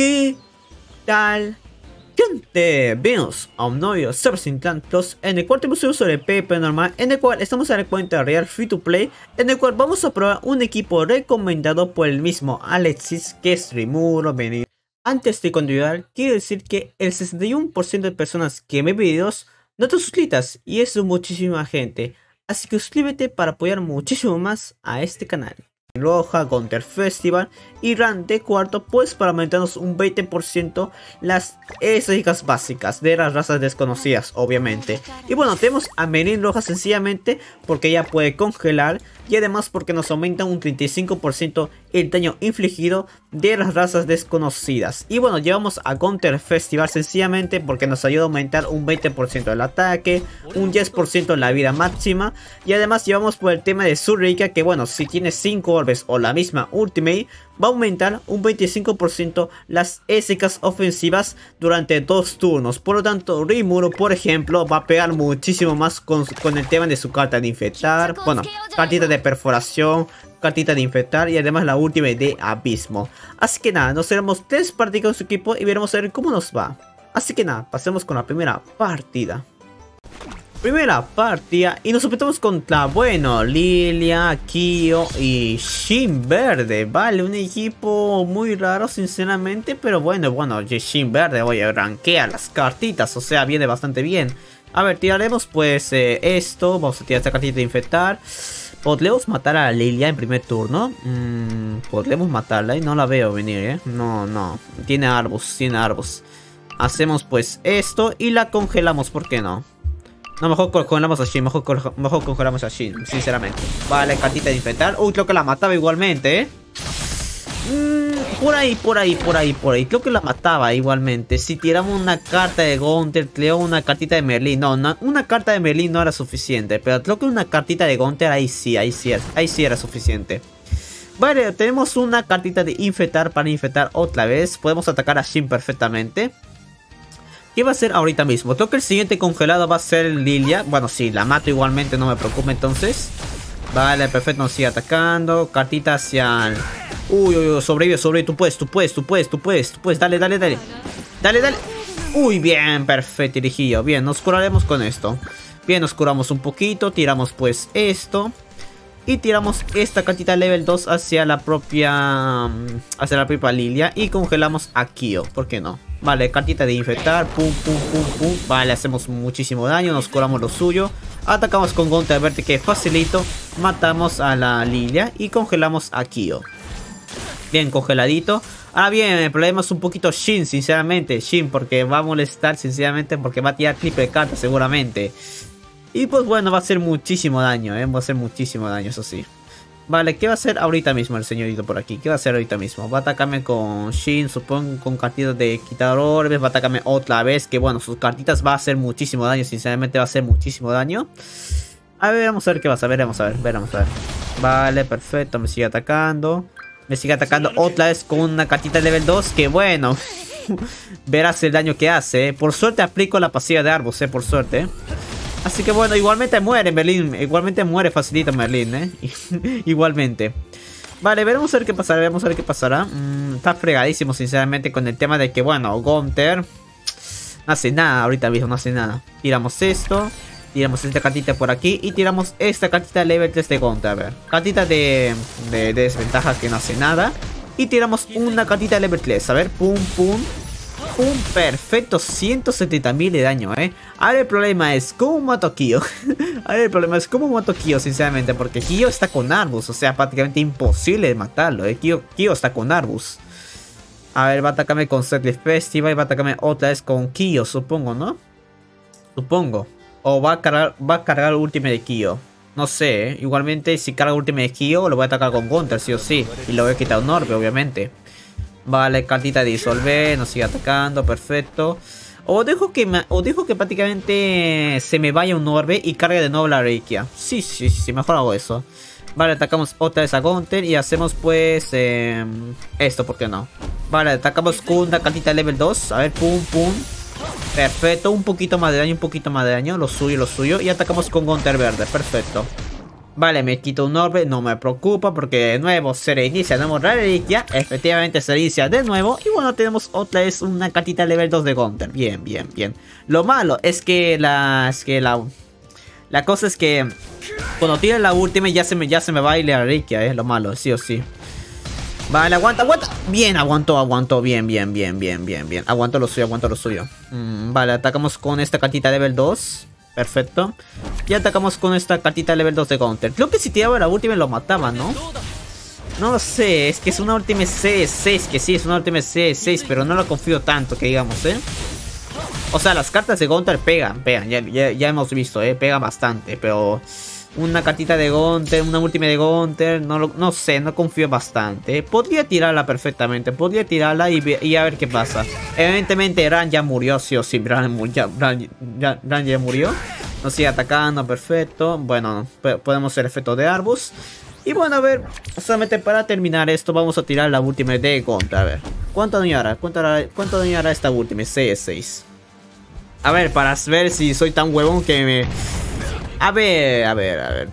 ¿Qué tal? Gente, bienvenidos a un nuevo Server Sin Tantos En el cual tenemos un uso de PvP normal En el cual estamos en la cuenta real free to play En el cual vamos a probar un equipo recomendado por el mismo Alexis Que es Rimuro venir Antes de continuar, quiero decir que el 61% de personas que ven videos no te suscritas Y es muchísima gente. Así que suscríbete para apoyar muchísimo más a este canal Roja, Gunter Festival y Run de cuarto pues para aumentarnos un 20% las estadísticas básicas de las razas desconocidas obviamente. Y bueno tenemos a Merin Roja sencillamente porque ella puede congelar y además porque nos aumenta un 35% el daño infligido de las razas desconocidas. Y bueno, llevamos a Counter Festival sencillamente porque nos ayuda a aumentar un 20% el ataque, un 10% la vida máxima. Y además llevamos por el tema de Surrika que bueno, si tiene 5 orbes o la misma Ultimate, va a aumentar un 25% las ésicas ofensivas durante dos turnos. Por lo tanto, Rimuru, por ejemplo, va a pegar muchísimo más con, el tema de su carta de infectar. Bueno, cartita de perforación, cartita de infectar y además la última de abismo. Así que nada, nos haremos tres partidas con su equipo y veremos a ver cómo nos va. Así que nada, pasemos con la primera partida. Primera partida y nos enfrentamos contra, bueno, Lilia, Kyo y Shin Verde, vale, un equipo muy raro sinceramente, pero bueno, bueno, Shin Verde, oye, rankea las cartitas, o sea, viene bastante bien. A ver, tiraremos pues eh, esto, vamos a tirar esta cartita de infectar. ¿Podríamos matar a Lilia en primer turno? Mm, Podríamos matarla y no la veo venir, ¿eh? No, no, tiene arbus, tiene arbus. Hacemos pues esto y la congelamos, ¿por qué no? No, mejor congelamos a Shin, mejor, congelamos a Shin, sinceramente. Vale, cartita de infectar. Uy, creo que la mataba igualmente, ¿eh? Mm, por ahí, por ahí, por ahí, por ahí. Creo que la mataba igualmente. Si tiramos una carta de Gunter, creo una cartita de Merlin. No, una carta de Merlin no era suficiente. Pero creo que una cartita de Gunter ahí sí, ahí sí, ahí sí era suficiente. Vale, tenemos una cartita de infectar para infectar otra vez. Podemos atacar a Shin perfectamente. ¿Qué va a ser ahorita mismo? Creo que el siguiente congelado va a ser Lilia. Bueno, si la mato igualmente, no me preocupa entonces. Vale, perfecto, nos sigue atacando. Cartita hacia... Uy, uy, uy, sobrevive, sobrevive. Tú puedes, tú puedes, tú puedes, tú puedes, tú puedes. Dale, dale, dale. Dale, dale. Uy, bien, perfecto, dirigido. Bien, nos curaremos con esto. Bien, nos curamos un poquito. Tiramos pues esto. Y tiramos esta cartita level 2 hacia la propia... Mm, hacia la propia Lilia. Y congelamos a Kyo. ¿Por qué no? Vale, cartita de infectar. Pum, pum, pum, pum. Vale, hacemos muchísimo daño. Nos curamos lo suyo. Atacamos con Gonta Verde que facilito. Matamos a la Lilia. Y congelamos a Kyo. Bien, congeladito. Ahora bien, el problema un poquito Shin, sinceramente. Shin, porque va a molestar, sinceramente, porque va a tirar clip de carta, seguramente. Y pues bueno, va a hacer muchísimo daño, ¿eh? Va a hacer muchísimo daño, eso sí. Vale, ¿qué va a hacer ahorita mismo el señorito por aquí? ¿Qué va a hacer ahorita mismo? Va a atacarme con Shin, supongo, con cartitas de quitar orbes. Va a atacarme otra vez, que bueno, sus cartitas va a hacer muchísimo daño. Sinceramente va a hacer muchísimo daño. A ver, vamos a ver qué va a ver, vamos a ver, vamos a ver. Vale, perfecto, me sigue atacando. Me sigue atacando otra vez con una cartita de level 2, que bueno. Verás el daño que hace. Eh. Por suerte aplico la pasiva de Arbus, eh, por suerte. Así que bueno, igualmente muere Merlin. Igualmente muere facilito Merlin, ¿eh? igualmente. Vale, veremos a ver qué pasará, veremos a ver qué pasará. Mm, está fregadísimo, sinceramente, con el tema de que, bueno, Gunter no hace nada ahorita mismo, no hace nada. Tiramos esto, tiramos esta cartita por aquí y tiramos esta cartita de level 3 de Gunter. A ver, cartita de, de, de desventaja que no hace nada. Y tiramos una cartita de level 3, a ver, pum, pum un perfecto 170.000 de daño, ¿eh? Ahora el problema es cómo mato a Kyo. Ahora el problema es cómo mato a Kyo, sinceramente, porque Kyo está con Arbus, o sea, prácticamente imposible de matarlo, ¿eh? Kyo, está con Arbus. A ver, va a atacarme con Setlist Festival y va a atacarme otra vez con Kyo, supongo, ¿no? Supongo. O va a cargar, va a cargar el último de Kyo. No sé, ¿eh? igualmente si carga el último de Kyo lo voy a atacar con Gunter, sí o sí. Y lo voy a quitar un orbe, obviamente. Vale, cartita de disolver, nos sigue atacando, perfecto. O dejo que o dejo que prácticamente se me vaya un orbe y cargue de nuevo la Reikia. Sí, sí, sí, mejor hago eso. Vale, atacamos otra vez a Gunter y hacemos pues em, esto, ¿por qué no? Vale, atacamos una cartita level 2. A ver, pum, pum. Perfecto, un poquito más de daño, un poquito más de daño. Lo suyo, lo suyo. Y atacamos con Gunter verde, perfecto. Vale, me quito un orbe, no me preocupa porque de nuevo se reinicia, nuevo reliquia, efectivamente se reinicia de nuevo y bueno, tenemos otra vez una cartita level 2 de Gunter, bien, bien, bien. Lo malo es que la, que la, la cosa es que cuando tire la última ya se me, ya se me va a la reliquia, es lo malo, sí o sí. Vale, aguanta, aguanta. Bien, aguantó, aguantó. Bien, bien, bien, bien, bien, bien. Aguanto lo suyo, aguanto lo suyo. Mm, vale, atacamos con esta cartita level 2. Perfecto. Y atacamos con esta cartita level 2 de Counter. Creo que si tiraba la última lo mataba, ¿no? No lo sé, es que es una última C6, que sí, es una última C6, pero no lo confío tanto, que digamos, ¿eh? O sea, las cartas de Gunter pegan, pegan, ya, ya, ya hemos visto, ¿eh? Pegan bastante, pero una cartita de Gunter, una última de Gunter, no, no sé, no confío bastante. Podría tirarla perfectamente, podría tirarla y, a ver qué pasa. Evidentemente Ran ya murió, sí o sí, Ran, ya, ya, murió. Nos sigue atacando, perfecto. Bueno, podemos hacer efecto de Arbus. Y bueno, a ver, solamente para terminar esto vamos a tirar la última de Gunter, a ver. ¿Cuánto daño hará? ¿Cuánto, hará esta última? 6 6. A ver, para ver si soy tan huevón que me a ver, a ver, a ver.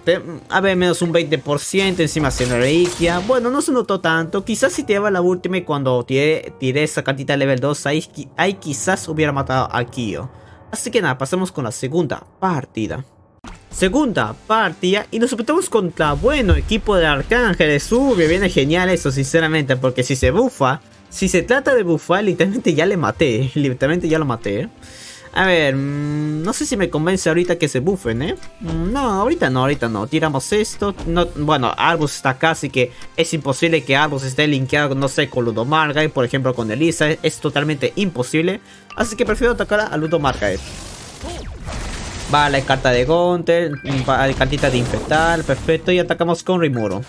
a ver, menos un 20%. Encima se reliquia. Bueno, no se notó tanto. Quizás si te lleva la última y cuando tiré, esa cantidad de level 2, ahí, ahí quizás hubiera matado a Kyo. Así que nada, pasemos con la segunda partida. Segunda partida y nos enfrentamos contra, bueno, equipo de Arcángeles. Sube, viene genial eso, sinceramente, porque si se bufa, si se trata de bufar, literalmente ya le maté. Literalmente ya lo maté. A ver, mm, no sé si me convence ahorita que se buffen, ¿eh? Mm, no, ahorita no, ahorita no. Tiramos esto. No, bueno, Arbus está acá, así que es imposible que Arbus esté linkeado, no sé, con Ludo Margaret, por ejemplo, con Elisa. Es totalmente imposible. Así que prefiero atacar a Ludo Margaret. Vale, carta de Gunter, cartita de infectar, perfecto. Y atacamos con Rimuro.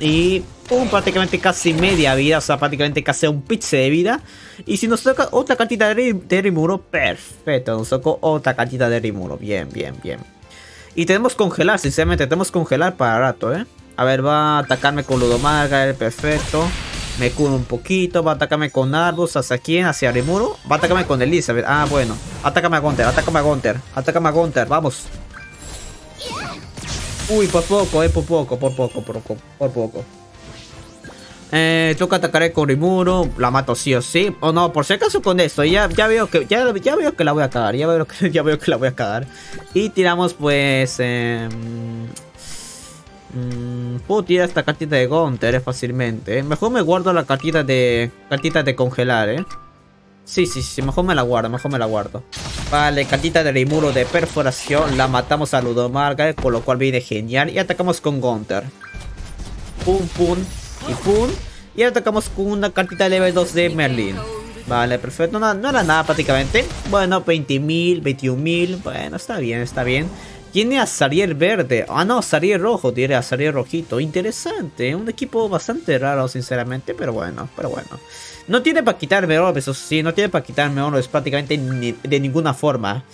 Y pum, prácticamente casi media vida, o sea, prácticamente casi un pizza de vida. Y si nos toca otra cantidad de, Rimuro, perfecto, nos tocó otra cantidad de Rimuro, bien, bien, bien. Y tenemos congelar, sinceramente, tenemos congelar para rato, ¿eh? A ver, va a atacarme con Ludomaga, perfecto. Me curo un poquito, va a atacarme con Arbus, ¿hacia quién? ¿Hacia Rimuro? Va a atacarme con Elizabeth, ah, bueno. Atácame a Gunter, atácame a Gunter, atácame a Gunter, vamos. Uy, por poco, eh, por poco, por poco, por poco, por poco. Eh, toca atacar con Rimuro, la mato sí o sí. O no, por si acaso con esto, ya, ya veo que ya, ya veo que la voy a cagar, ya veo que, ya veo que la voy a cagar. Y tiramos pues... Eh, puedo tirar esta cartita de Gunter eh, fácilmente. Mejor me guardo la cartita de... Cartita de congelar, eh. Sí, sí, sí, mejor me la guardo, mejor me la guardo. Vale, cantita de Rimuro de perforación. La matamos a Ludomarga, con lo cual viene genial. Y atacamos con Gunter. Pum, pum y pum. Y atacamos con una cartita de level 2 de Merlin. Vale, perfecto. No, no era nada prácticamente. Bueno, 20.000, 21.000. Bueno, está bien, está bien. Tiene a Sariel verde. Ah, no, Sariel rojo. Tiene a Sariel rojito. Interesante. Un equipo bastante raro, sinceramente. Pero bueno, pero bueno. No tiene para quitarme oro, eso sí, no tiene para quitarme oro, es prácticamente de ninguna forma.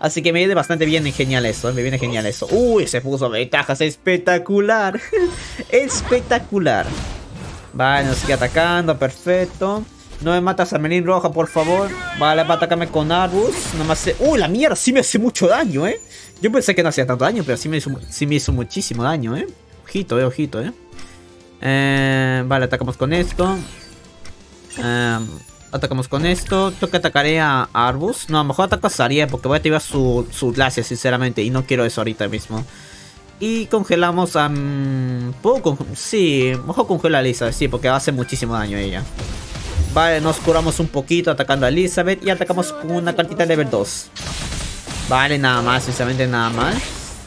Así que me viene bastante bien y genial eso, me viene genial eso. Uy, se puso ventajas, espectacular. espectacular. Vale, nos sigue atacando, perfecto. No me matas a Melín Roja, por favor. Vale, va a atacarme con Arbus. No me hace... Uy, la mierda, sí me hace mucho daño, eh. Yo pensé que no hacía tanto daño, pero sí me hizo, sí me hizo muchísimo daño, eh. Ojito, eh, ojito, eh. eh vale, atacamos con esto. Em, atacamos con esto. Creo que atacaré a Arbus. No, a lo mejor ataco a Saria porque voy a activar su, su glacia, sinceramente. Y no quiero eso ahorita mismo. Y congelamos a... Um, ¿Puedo Sí, mejor congela a Elizabeth, sí, porque hace muchísimo daño a ella. Vale, nos curamos un poquito atacando a Elizabeth y atacamos con una cartita level 2. Vale, nada más, sinceramente nada más.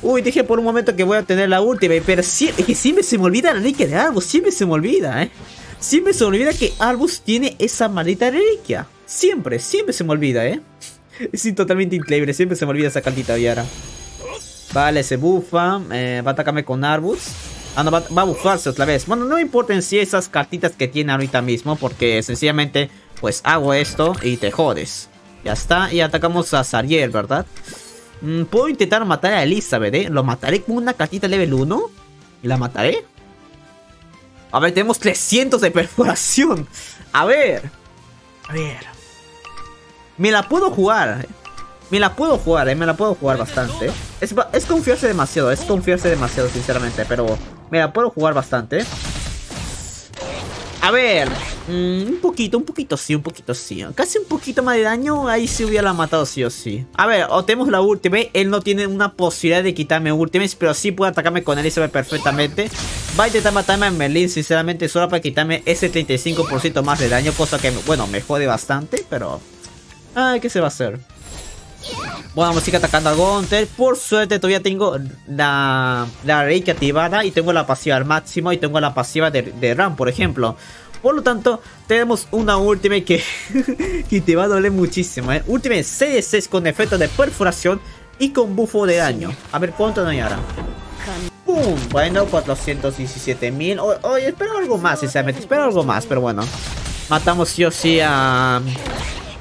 Uy, dije por un momento que voy a tener la última, pero sí, es que siempre se me olvida la reliquia de Arbus, siempre se me olvida, eh. Siempre se me olvida que Arbus tiene esa maldita reliquia. Siempre, siempre se me olvida, ¿eh? Es totalmente increíble, siempre se me olvida esa cantita de Yara. Vale, se bufa. Eh, va a atacarme con Arbus. Ah, no, va, a bufarse otra vez. Bueno, no importa en sí esas cartitas que tiene ahorita mismo. Porque sencillamente, pues hago esto y te jodes. Ya está. Y atacamos a Sariel, ¿verdad? Mm, puedo intentar matar a Elizabeth, ¿eh? Lo mataré con una cartita level 1. ¿Y la mataré? A ver, tenemos 300 de perforación. A ver. A ver. Me la puedo jugar. Me la puedo jugar, eh. Me la puedo jugar bastante. Es, es confiarse demasiado, es confiarse demasiado, sinceramente. Pero, mira, puedo jugar bastante. A ver, mm, un poquito, un poquito sí, un poquito sí. Casi un poquito más de daño, ahí sí hubiera matado sí o sí. A ver, tenemos la ultimate, él no tiene una posibilidad de quitarme ultimates, pero sí puede atacarme con él y se ve perfectamente. Va a intentar matarme a Merlin, sinceramente, solo para quitarme ese 35% más de daño, cosa que, bueno, me jode bastante, pero... Ay, ¿qué se va a hacer? Bueno, vamos a seguir atacando a Gunter. Por suerte todavía tengo la, la Reiki activada y tengo la pasiva al máximo y tengo la pasiva de, Ram, por ejemplo. Por lo tanto, tenemos una Ultimate que, que te va a doler muchísimo. ¿eh? Ultimate 6 con efecto de perforación y con bufo de daño. A ver cuánto daño hará. ¡Pum! Bueno, 417.000. Oye, espero algo más, sinceramente. Espero algo más, pero bueno. Matamos sí o sí a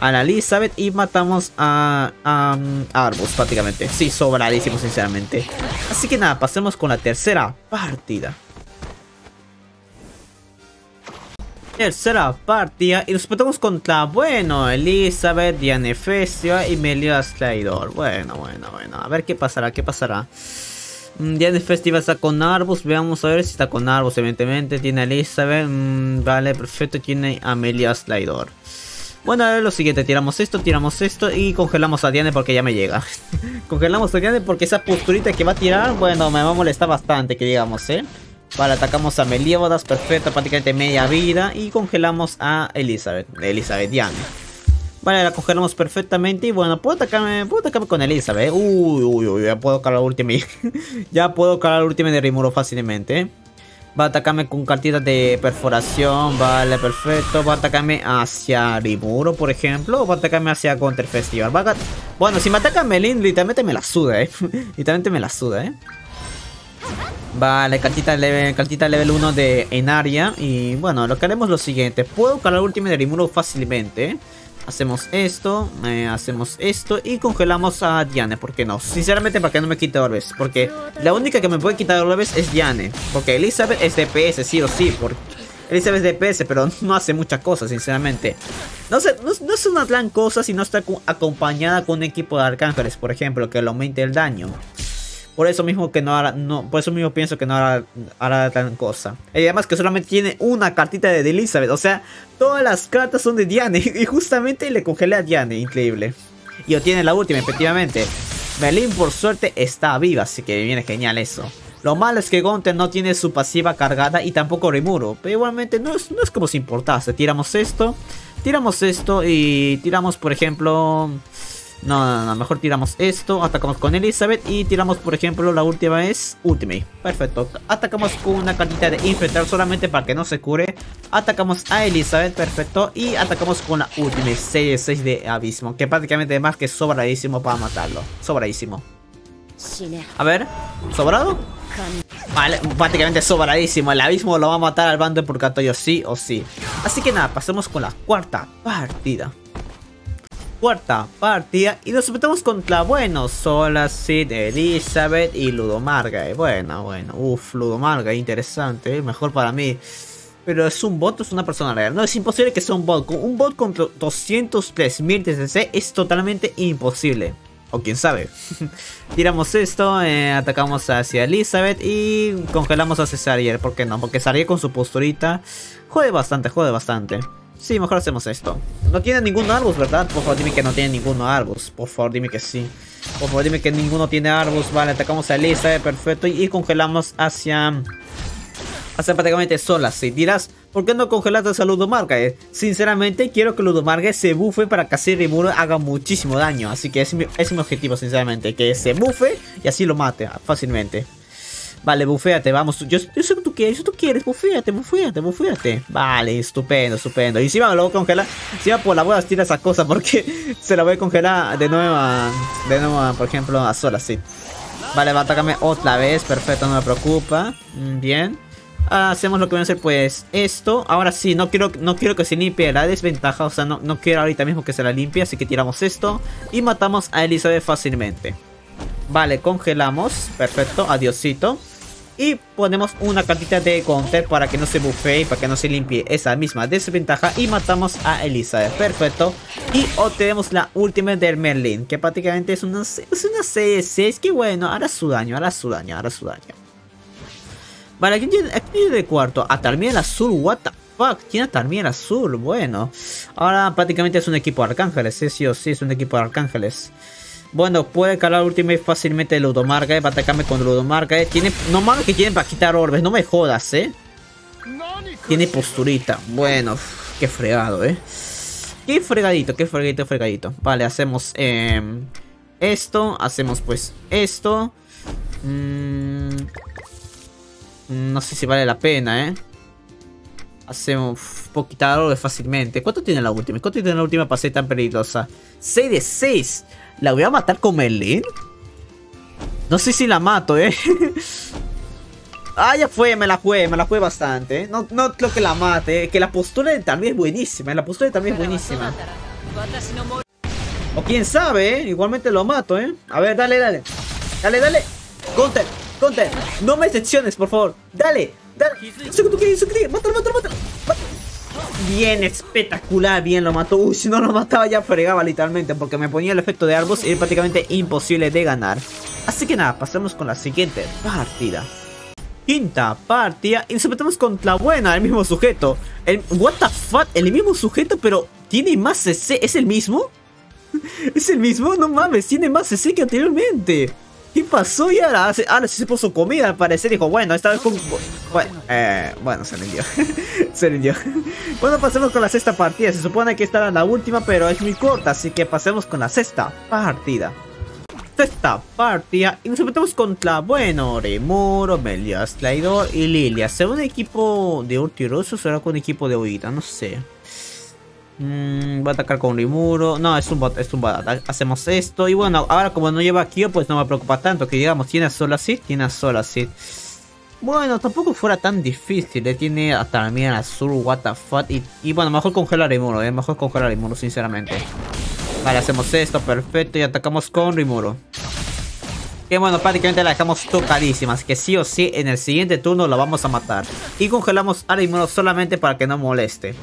a la Elizabeth y matamos a, a, Arbus prácticamente. Sí, sobradísimo sinceramente. Así que nada, pasemos con la tercera partida. Tercera partida y nos metemos contra, bueno, Elizabeth, Diane Festia y Melias Traidor. Bueno, bueno, bueno, a ver qué pasará, qué pasará. Mm, Diane Festiva está con Arbus. Veamos a ver si está con Arbus, evidentemente. Tiene a Elizabeth. Mm, vale, perfecto. Tiene a Melias Traidor. Bueno, ahora lo siguiente, tiramos esto, tiramos esto y congelamos a Diane porque ya me llega. congelamos a Diane porque esa posturita que va a tirar, bueno, me va a molestar bastante, que digamos, ¿eh? Vale, atacamos a Meliodas, perfecto, prácticamente media vida. Y congelamos a Elizabeth, Elizabeth Diane. Vale, la congelamos perfectamente y bueno, puedo atacarme, puedo atacarme con Elizabeth. ¿eh? Uy, uy, uy, ya puedo calar la última. ya puedo calar la última de Rimuro fácilmente. ¿eh? Va a atacarme con cartitas de perforación. Vale, perfecto. Va a atacarme hacia Rimuro, por ejemplo. O va a atacarme hacia Counter Festival. Bueno, si me ataca Melin, literalmente me la suda, eh. literalmente me la suda, eh. Vale, cartita level, cartita level 1 de Enaria. Y bueno, lo que haremos es lo siguiente. Puedo calar última de Rimuro fácilmente. Hacemos esto, eh, hacemos esto y congelamos a Diane, ¿por qué no? Sinceramente, para que no me quite orbes, porque la única que me puede quitar orbes es Diane, porque Elizabeth es DPS, sí o sí, porque Elizabeth es DPS, pero no hace muchas cosas, sinceramente. No, sé, no, es una gran cosa si no está acompañada con un equipo de arcángeles, por ejemplo, que le aumente el daño. Por eso mismo que no hará, por eso mismo pienso que no hará, hará tan cosa. Y además que solamente tiene una cartita de Elizabeth. O sea, todas las cartas son de Diane. Y justamente le congelé a Diane, increíble. Y obtiene la última, efectivamente. Merlin por suerte está viva, así que viene genial eso. Lo malo es que Gonte no tiene su pasiva cargada y tampoco Rimuro. Pero igualmente no es, no es como si importase. Tiramos esto, tiramos esto y tiramos por ejemplo... No, no, no, mejor tiramos esto, atacamos con Elizabeth y tiramos, por ejemplo, la última es Ultimate. Perfecto, atacamos con una cantidad de infectar solamente para que no se cure. Atacamos a Elizabeth, perfecto, y atacamos con la Ultimate 6, 6 de Abismo, que prácticamente es más que sobradísimo para matarlo. Sobradísimo. A ver, ¿sobrado? Vale, prácticamente sobradísimo. El abismo lo va a matar al bando por Purgatorio, sí o sí. Así que nada, pasemos con la cuarta partida cuarta partida y nos enfrentamos contra, bueno, Sola, Sid, Elizabeth y Ludomarga. Bueno, bueno, uff, Ludomarga, interesante, eh, mejor para mí. Pero es un bot es una persona real. No, es imposible que sea un bot. Un bot contra 203.000 TCC es totalmente imposible. O quién sabe. Tiramos esto, eh, atacamos hacia Elizabeth y congelamos a Cesarier. ¿Por qué no? Porque Cesarier con su posturita jode bastante, jode bastante. Sí, mejor hacemos esto. No tiene ningún Arbus, ¿verdad? Por favor, dime que no tiene ninguno Arbus. Por favor, dime que sí. Por favor, dime que ninguno tiene Arbus. Vale, atacamos a Elisa, perfecto. Y congelamos hacia... Hacia prácticamente sola. Si dirás, ¿por qué no congelaste a Ludomarga? Eh, sinceramente, quiero que Ludomarga se bufe para que así Rimuro haga muchísimo daño. Así que es mi, es mi objetivo, sinceramente. Que se bufe y así lo mate fácilmente. Vale, buféate, vamos. Yo, yo sé que tú quieres, tú quieres, buféate, buféate, buféate. Vale, estupendo, estupendo. Y encima lo voy a congelar. Encima por la a tirar esa cosa porque se la voy a congelar de nuevo a, de nuevo por ejemplo, a Sola, sí. Vale, va a atacarme otra vez, perfecto, no me preocupa. Mm, bien. hacemos lo que voy a hacer, pues esto. Ahora sí, no quiero, no quiero que se limpie la desventaja. O sea, no, no quiero ahorita mismo que se la limpie. Así que tiramos esto. Y matamos a Elizabeth fácilmente. Vale, congelamos. Perfecto, adiosito. Y ponemos una cartita de counter para que no se buffee y para que no se limpie esa misma desventaja. Y matamos a Elizabeth. Perfecto. Y obtenemos la última del Merlin, que prácticamente es una, es una CS, que bueno, hará su daño, hará su daño, hará su daño. Vale, aquí tiene, de cuarto. A Tarmiel Azul, what the fuck. Tiene a Tarmiel Azul, bueno. Ahora prácticamente es un equipo de Arcángeles, ¿eh? sí o sí, es un equipo de Arcángeles. Bueno, puede calar Ultimate fácilmente Ludomarga, eh, va a atacarme con Ludomarga. Eh. Tiene, no mames que tiene para quitar orbes, no me jodas, eh. Tiene posturita, bueno, qué fregado, eh. Qué fregadito, qué fregadito, fregadito. Vale, hacemos eh, esto, hacemos pues esto. Mmm... No sé si vale la pena, ¿eh? Hacemos poquita de fácilmente. ¿Cuánto tiene la última? ¿Cuánto tiene la última para ser tan peligrosa? 6 de 6. ¿La voy a matar con Merlin? No sé si la mato, ¿eh? ah, ya fue, me la fue, me la fue bastante. ¿eh? No, no creo que la mate, ¿eh? que la postura también es buenísima. La postura también es buenísima. O quién sabe, ¿eh? Igualmente lo mato, ¿eh? A ver, dale, dale. Dale, dale. Counter. Conte, no me decepciones, por favor. Dale, dale. Mátalo, mátalo, mátalo. Bien, espectacular, bien lo mató. Uy, si no lo mataba ya fregaba literalmente porque me ponía el efecto de arbos y era prácticamente imposible de ganar. Así que nada, pasemos con la siguiente partida. Quinta partida y nos enfrentamos contra buena, el mismo sujeto. El, what the fuck, el mismo sujeto pero tiene más CC, ¿es el mismo? ¿Es el mismo? No mames, tiene más CC que anteriormente. ¿Qué pasó? Y ahora, ahora sí se puso comida al parecer. Dijo, bueno, esta vez con... Bueno, eh, bueno se rindió. se rindió. bueno, pasemos con la sexta partida. Se supone que esta era la última, pero es muy corta. Así que pasemos con la sexta partida. Sexta partida. Y nos enfrentamos contra, bueno, Remuro, Melias, Slaidor y Lilia. ¿Será un equipo de Urtiroso o será con un equipo de Huida? No sé. Mm, va a atacar con Rimuro. No, es un bot, es un bot. Hacemos esto. Y bueno, ahora como no lleva Kyo, pues no me preocupa tanto. Que digamos, tiene a Sola Seed, tiene a Sola Seed. Bueno, tampoco fuera tan difícil. Le tiene hasta también azul, what the fuck. Y, bueno, mejor congelar Rimuro, eh. Mejor congelar Rimuro, sinceramente. Vale, hacemos esto, perfecto. Y atacamos con Rimuro. Que bueno, prácticamente la dejamos tocadísima. Que sí o sí, en el siguiente turno la vamos a matar. Y congelamos a Rimuro solamente para que no moleste.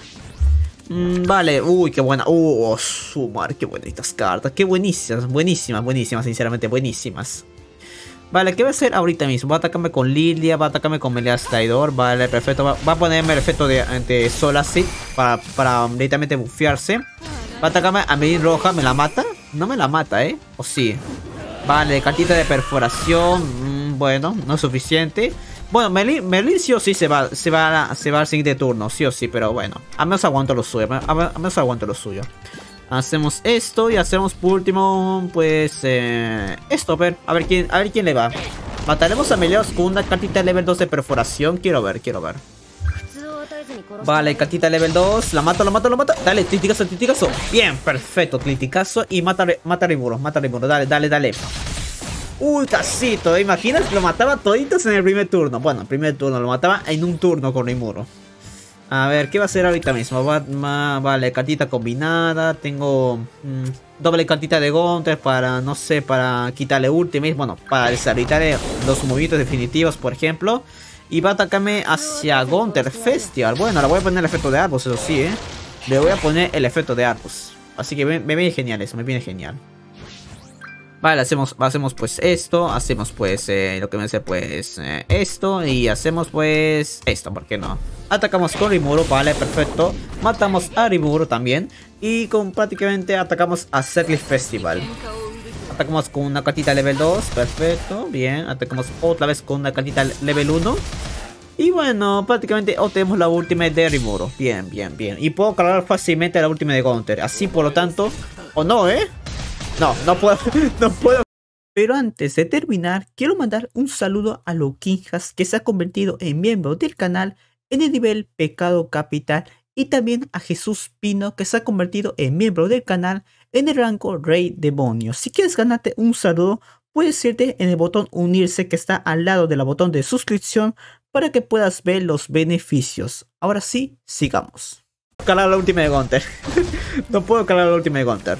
Mm, vale, uy, qué buena. Uh, oh, su qué bonitas cartas. Qué buenísimas, buenísimas, buenísimas, sinceramente, buenísimas. Vale, ¿qué va a hacer ahorita mismo? Va a atacarme con Lilia, va a atacarme con Melias Traidor. Vale, perfecto. Va, a ponerme el efecto de, de Solacid para, para directamente bufearse. Va a atacarme a Melin Roja, ¿me la mata? No me la mata, ¿eh? ¿O sí? Vale, cartita de perforación. Mm, bueno, no es suficiente. Bueno, Merlin, sí o sí se va, se va, se va al siguiente turno, sí o sí, pero bueno. A menos aguanto lo suyo, a menos aguanto lo suyo. Hacemos esto y hacemos por último, pues, eh, esto, a ver, a ver quién, le va. Mataremos a Melios con una cartita level 2 de perforación, quiero ver, quiero ver. Vale, cartita level 2, la mato, la mato, la mato. Dale, criticazo, criticazo. Bien, perfecto, criticazo y mata, mata a mata a Rimuro, dale, dale, dale. Uy, casito, ¿eh? imaginas? Lo mataba toditos en el primer turno. Bueno, primer turno, lo mataba en un turno con Rimuro. A ver, ¿qué va a hacer ahorita mismo? vale, cartita combinada. Tengo mm, doble cartita de Gunter para, no sé, para quitarle ultimate. Bueno, para deshabilitar los movimientos definitivos, por ejemplo. Y va a atacarme hacia Gunter Festival. Bueno, le voy a poner el efecto de Arbus, eso sí, ¿eh? Le voy a poner el efecto de Arbus. Así que me viene genial eso, me viene genial. Vale, hacemos, hacemos pues esto, hacemos pues eh, lo que me hace pues eh, esto y hacemos pues esto, ¿por qué no? Atacamos con Rimuro, vale, perfecto. Matamos a Rimuro también y con prácticamente atacamos a Settlist Festival. Atacamos con una cartita level 2, perfecto, bien. Atacamos otra vez con una cartita level 1. Y bueno, prácticamente obtenemos la última de Rimuro. Bien, bien, bien. Y puedo cargar fácilmente la última de Gunter. Así por lo tanto, o no, ¿eh? No, no puedo, no puedo. Pero antes de terminar, quiero mandar un saludo a Loquinjas que se ha convertido en miembro del canal en el nivel Pecado Capital y también a Jesús Pino que se ha convertido en miembro del canal en el rango Rey Demonio. Si quieres ganarte un saludo, puedes irte en el botón unirse que está al lado del botón de suscripción para que puedas ver los beneficios. Ahora sí, sigamos. Calar la última de Gunter. no puedo calar la última de Gunter.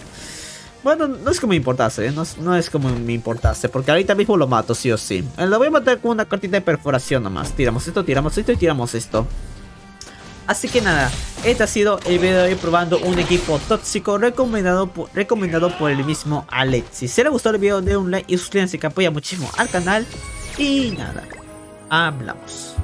Bueno, no es como me importase, ¿eh? no, es como me importase, porque ahorita mismo lo mato, sí o sí. Eh, lo voy a matar con una cartita de perforación nomás. Tiramos esto, tiramos esto y tiramos esto. Así que nada, este ha sido el video de hoy probando un equipo tóxico recomendado por, recomendado por el mismo Alexis. Si les gustó el video, den un like y suscríbanse que apoya muchísimo al canal. Y nada, hablamos.